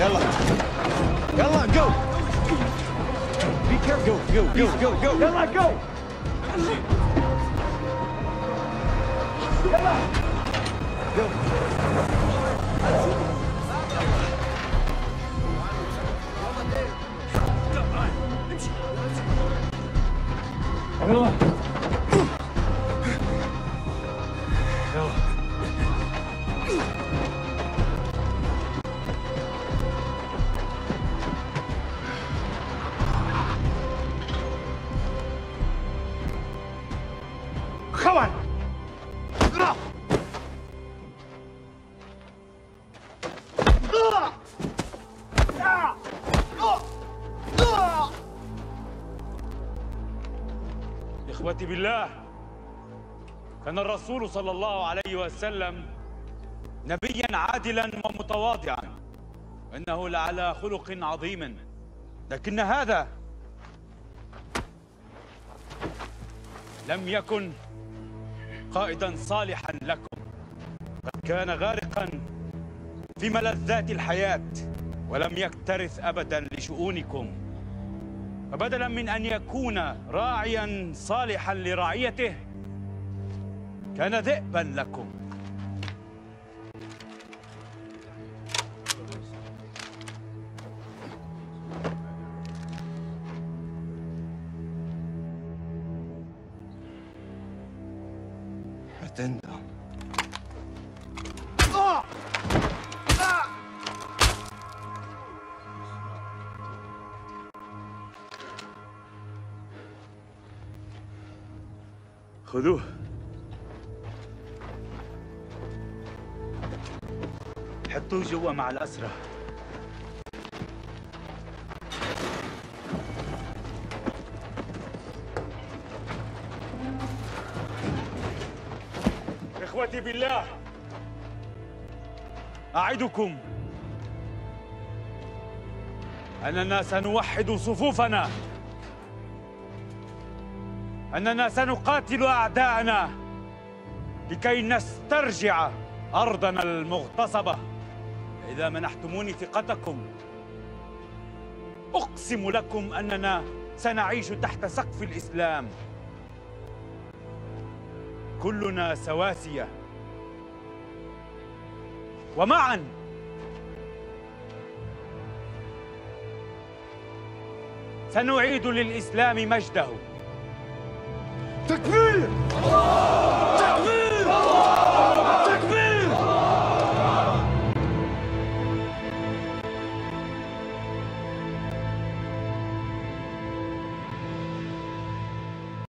Ella. Ella, go. Be careful. Go, go, go, go, go. Ella, go. Ella. Go. Ella. خوان إخوتي بالله كان الرسول صلى الله عليه وسلم نبيا عادلا ومتواضعا إنه لعلى خلق عظيم لكن هذا لم يكن قائدا صالحا لكم. قد كان غارقا في ملذات الحياة ولم يكترث أبدا لشؤونكم. فبدلا من أن يكون راعيا صالحا لرعيته كان ذئبا لكم. خذوه. حطوه جوا مع الأسرى إخوتي بالله. أعدكم. أننا سنوحد صفوفنا. أننا سنقاتل أعداءنا لكي نسترجع أرضنا المغتصبة. إذا منحتموني ثقتكم أقسم لكم أننا سنعيش تحت سقف الإسلام. كلنا سواسية. ومعا. سنعيد للإسلام مجده. تكبير!